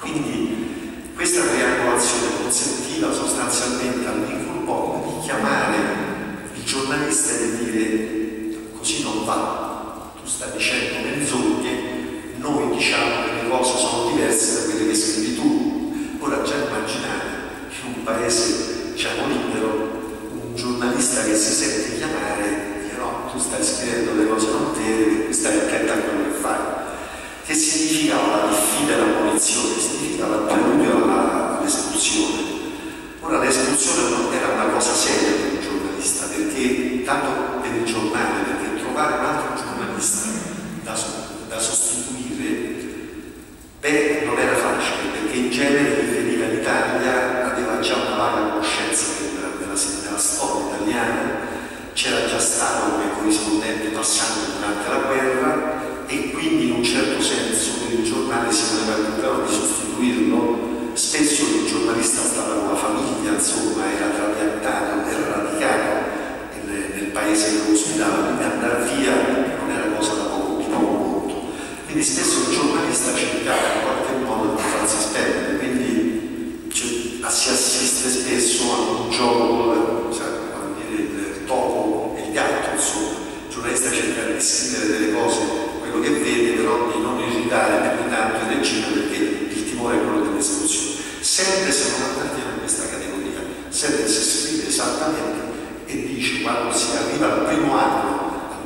Quindi questa triangolazione consentiva sostanzialmente al piccolo Pop di chiamare il giornalista e di dire così non va, tu stai dicendo menzogne, noi diciamo che le cose sono diverse da quelle che scrivi tu. Ora già immaginate che in un paese, diciamo, libero, un giornalista che si sente chiamare, dice no, tu stai scrivendo le cose non vere, stai attento a quello che fai. Che significa la diffida e la punizione? Significa la preludio all'esecuzione. Ora l'esecuzione non era una cosa seria per un giornalista, perché tanto per il giornale, perché trovare un altro giornalista da, da sostituire, beh, non era facile, perché in genere chi veniva in Italia aveva già una vaga conoscenza della, della, della storia italiana, c'era già stato come corrispondente passando durante la paese che lo ospitava, di andare via, non era cosa da poco, di poco conto. Quindi spesso il giornalista cercava in qualche modo di farsi spendere, quindi cioè, si assiste spesso a un gioco, sai, dire, il topo e il gatto, insomma, il giornalista cerca di scrivere delle cose, quello che vede, però di non irritare più di tanto il regime perché il timore è quello dell'esecuzione. Sempre se non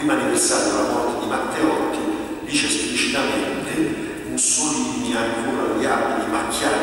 primo anniversario della morte di Matteotti dice esplicitamente Mussolini ancora gli abiti macchiati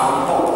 count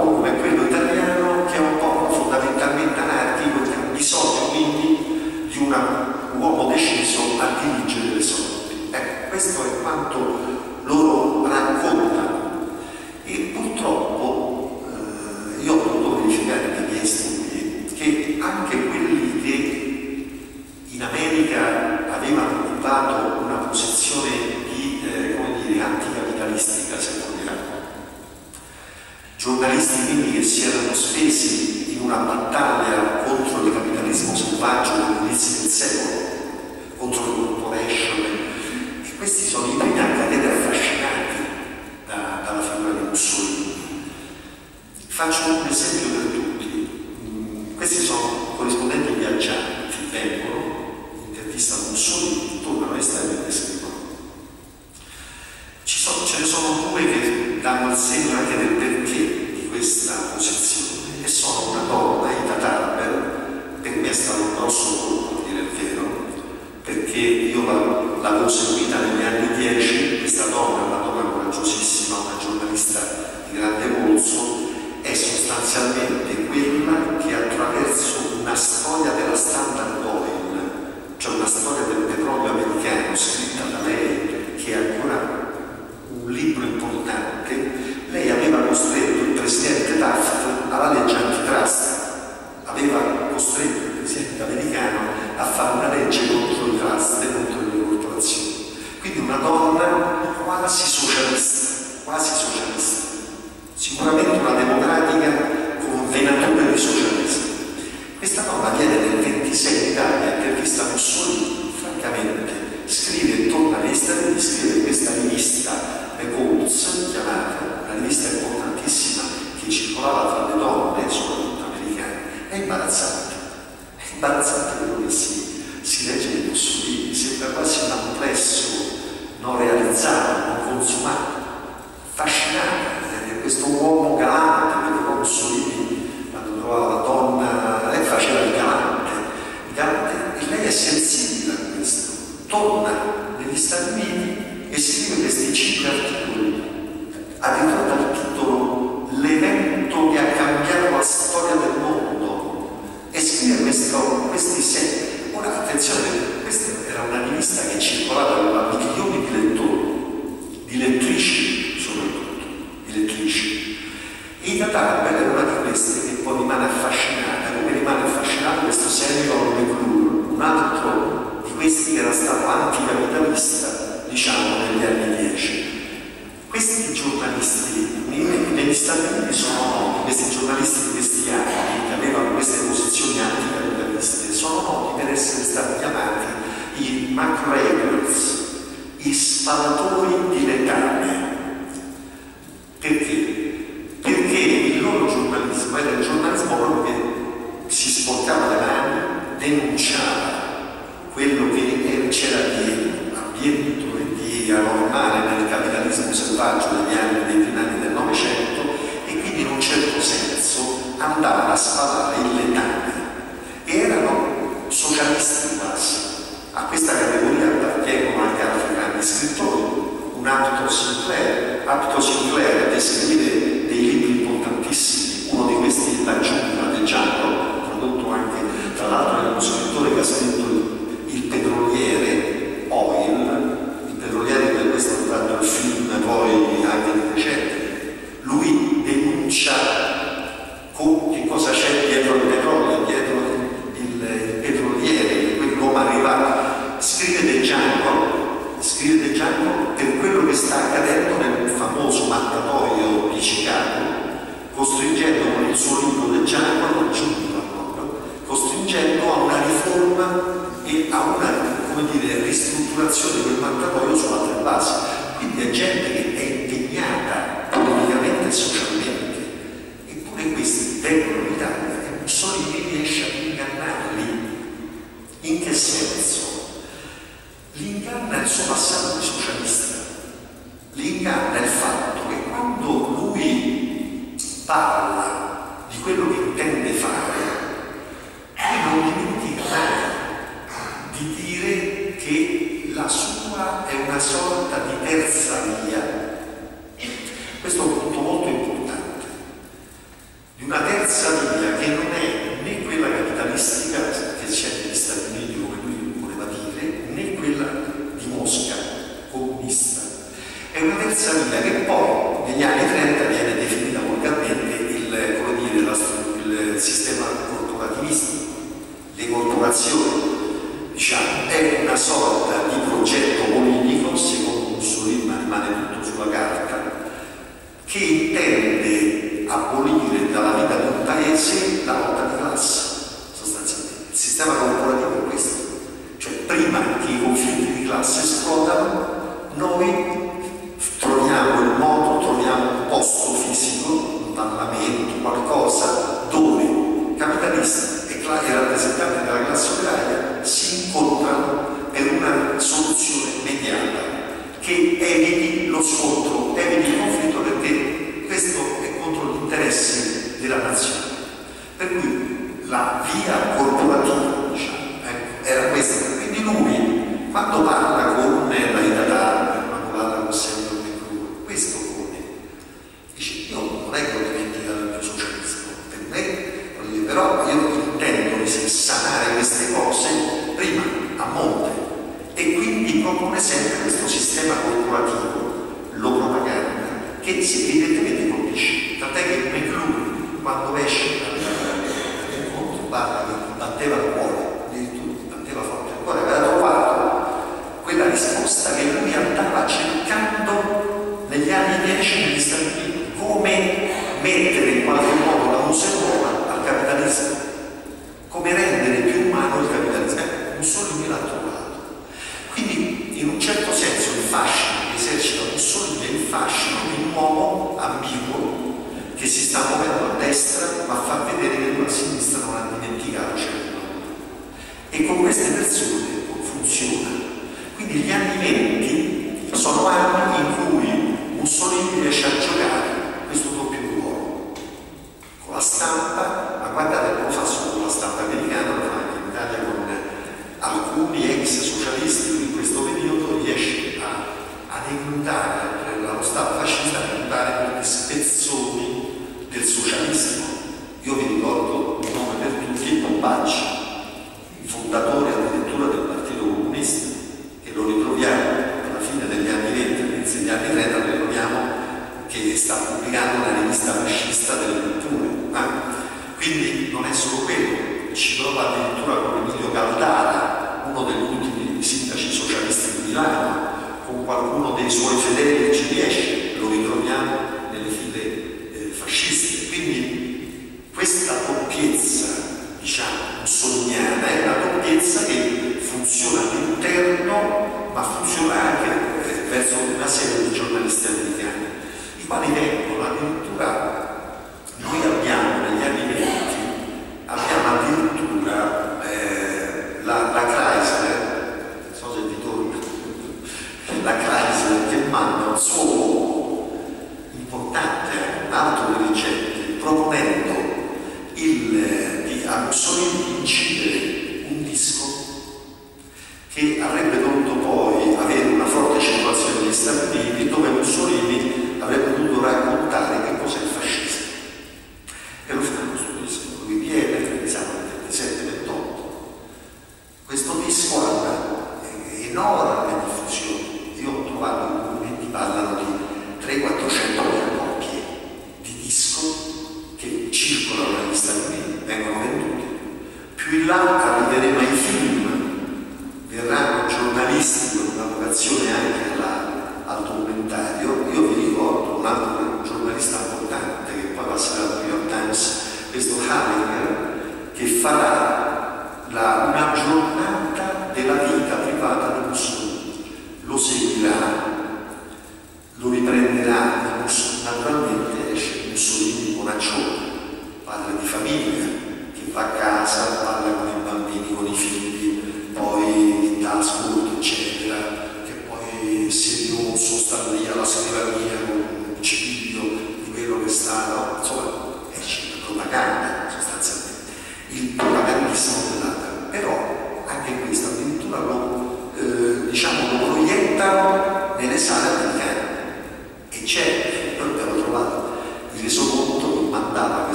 giornalisti quasi. A questa categoria appartengono anche altri grandi scrittori, un Apto Sinclair, Apto è una sorta di progetto politico, secondo Mussolini, ma rimane tutto sulla carta, che intende abolire dalla vita di un paese la lotta di classe, sostanzialmente. Il sistema corporativo è questo, cioè prima che i conflitti di classe esplodano, noi troviamo il modo, troviamo un posto fisico, un parlamento, qualcosa dove capitalisti e rappresentanti della classe operaria si incontrano per una soluzione mediata che eviti lo scontro, eviti il conflitto perché questo è contro gli interessi della nazione. Per cui la via corporativa diciamo, ecco, era questa. Quindi lui quando parla it's in the sono anni in cui Mussolini riesce a giocare questo doppio ruolo. Con la stampa, ma guardate non lo fa solo con la stampa americana, ma anche in Italia con alcuni ex socialisti in questo periodo riesce a, ad inglutare lo Stato fascista, a inglutare gli spezzoni del socialismo. consapevolezza che funziona all'interno ma funziona anche verso una serie di giornalisti americani, i quali vengono addirittura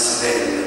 mais velha.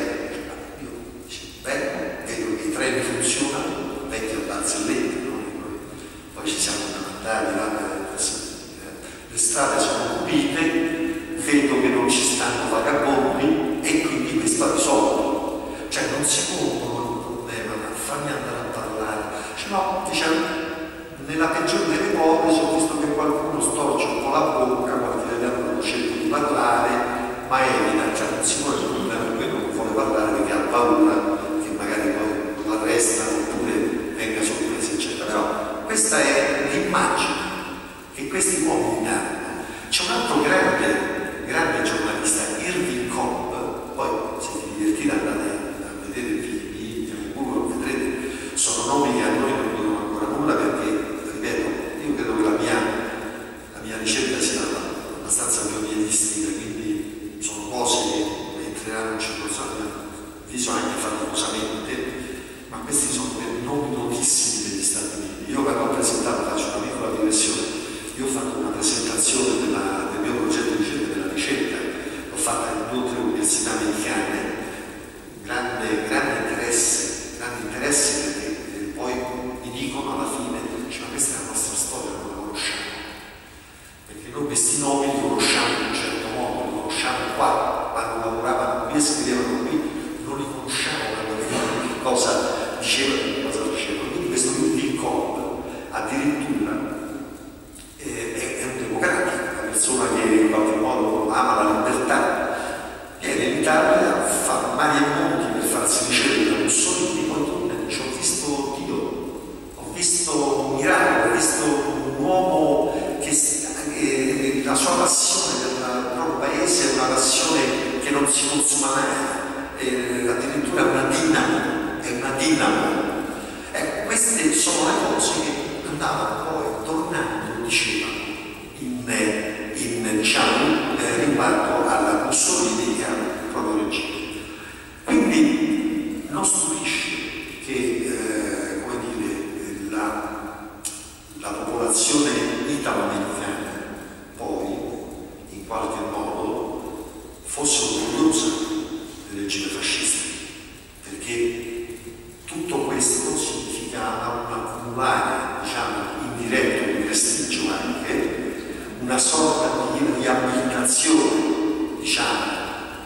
reazione diciamo,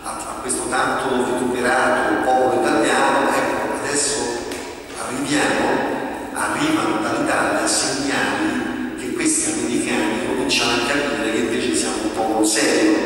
a, a questo tanto vituperato popolo italiano, ecco, adesso arriviamo, arrivano dall'Italia segnali che questi americani cominciano a capire che invece siamo un popolo serio,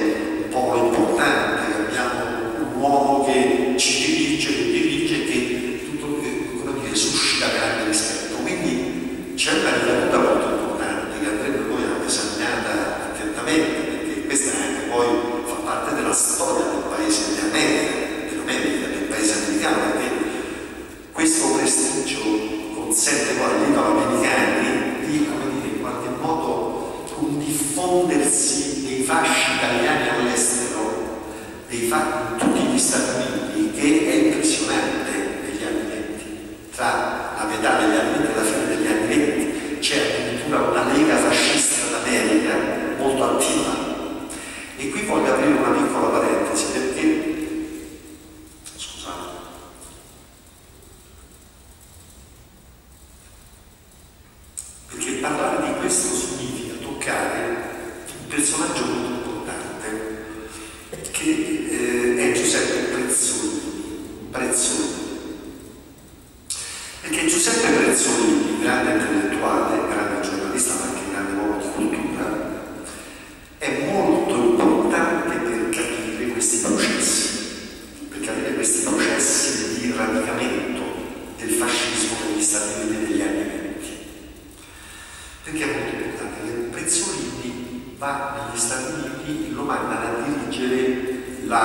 fa in tutti gli Stati Uniti che è impressionante negli anni 20, tra la metà degli anni 20 e la fine degli anni 20 c'è addirittura una lega fascista d'America molto attiva. E qui voglio aprire una piccola parentesi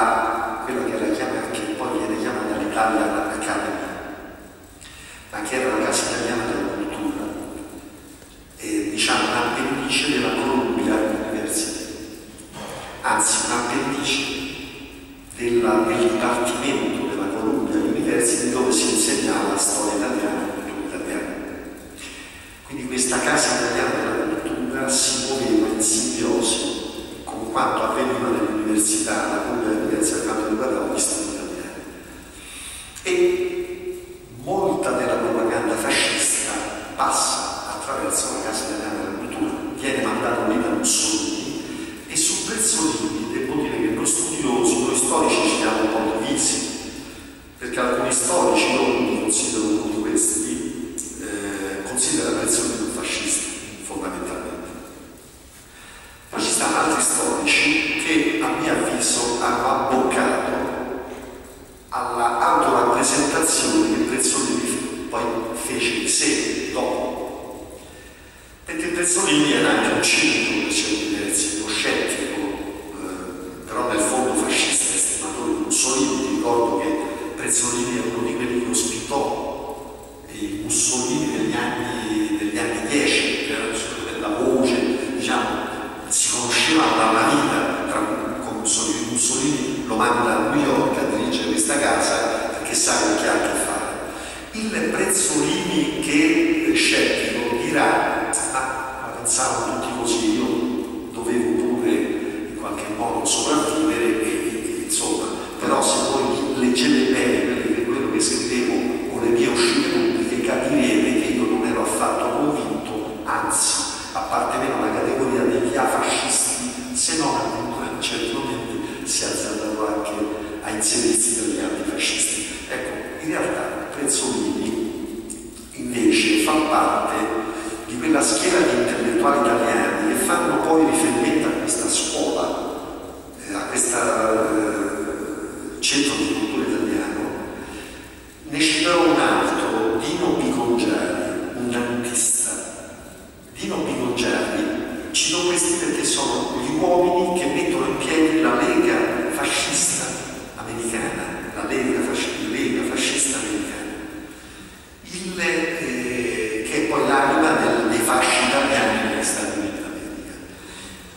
Jeová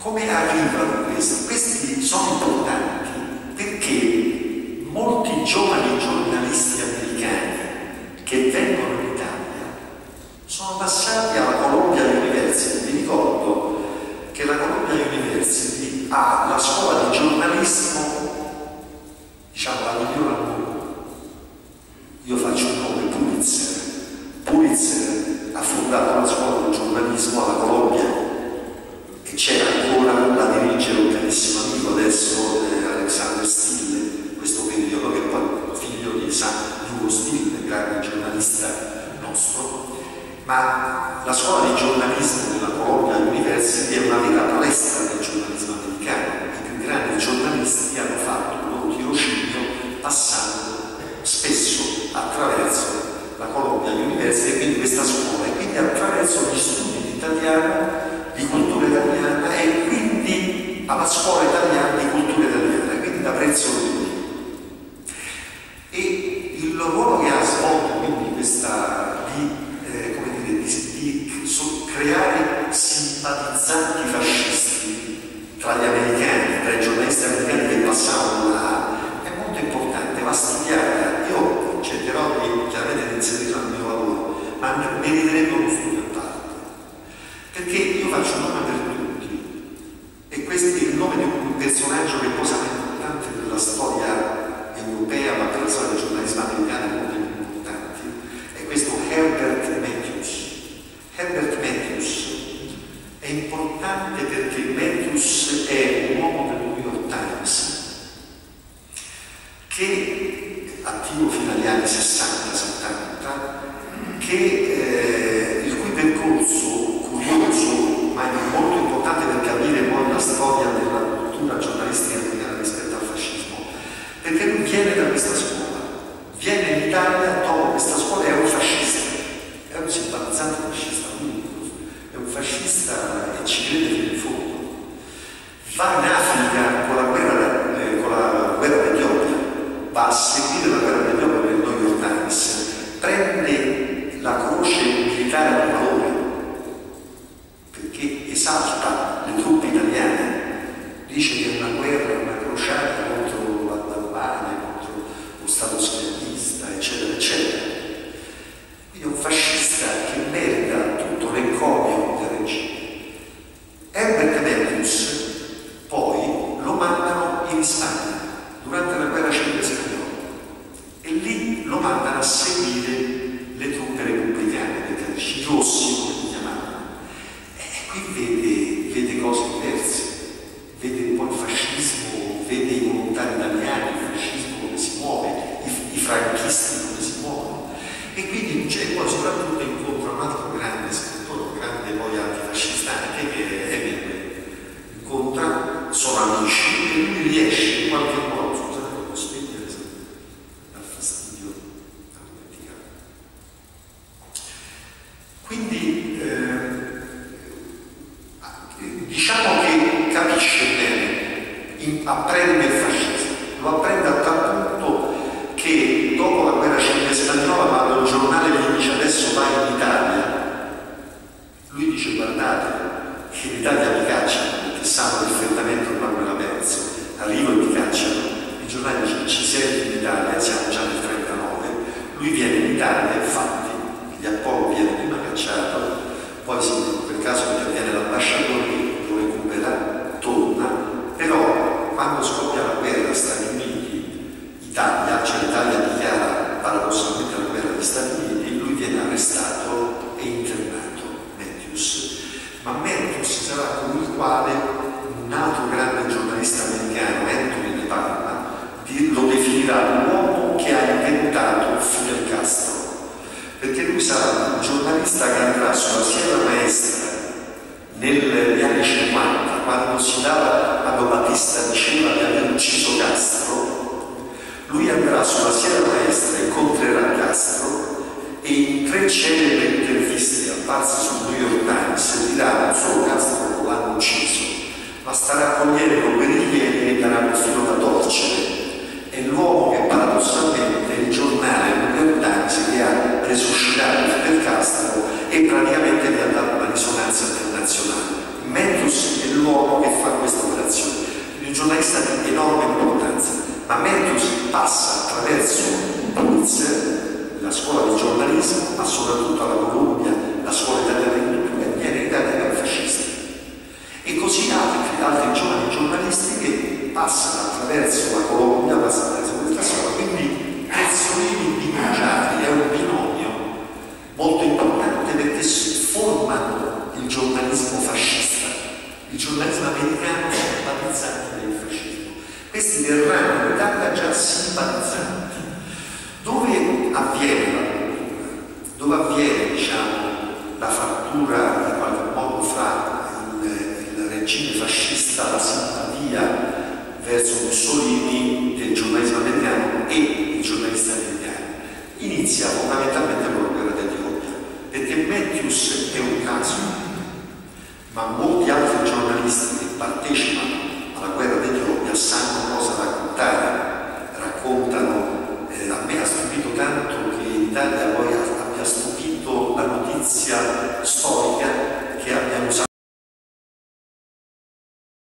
Come arrivano questi? Questi sono importanti perché molti giovani giornalisti americani che vengono in Italia sono passati a diverse, quindi questa scuola, e quindi attraverso gli studi di italiano, di cultura italiana e quindi alla scuola italiana di cultura italiana, quindi da prezzo fino agli anni 60 50, quando si dava, quando Battista diceva di aver ucciso Castro, lui andrà sulla Sierra Maestra, incontrerà Castro e in tre celebri interviste apparse sul New York Times dirà non solo Castro l'hanno ucciso, ma sta raccogliendo guerriglieri che daranno filo da torcere. È l'uomo che paradossalmente il giornale New York Times che ha resuscitato Fidel Castro e praticamente gli ha dato una risonanza internazionale. Mentus è l'uomo che fa questa operazione, un giornalista di enorme importanza, ma Mentus passa attraverso Pulitzer, la scuola di giornalismo, ma soprattutto alla Columbia, la scuola italiana di cultura, viene italiana fascista. E così altri, altri giovani giornalisti che passano attraverso la Columbia,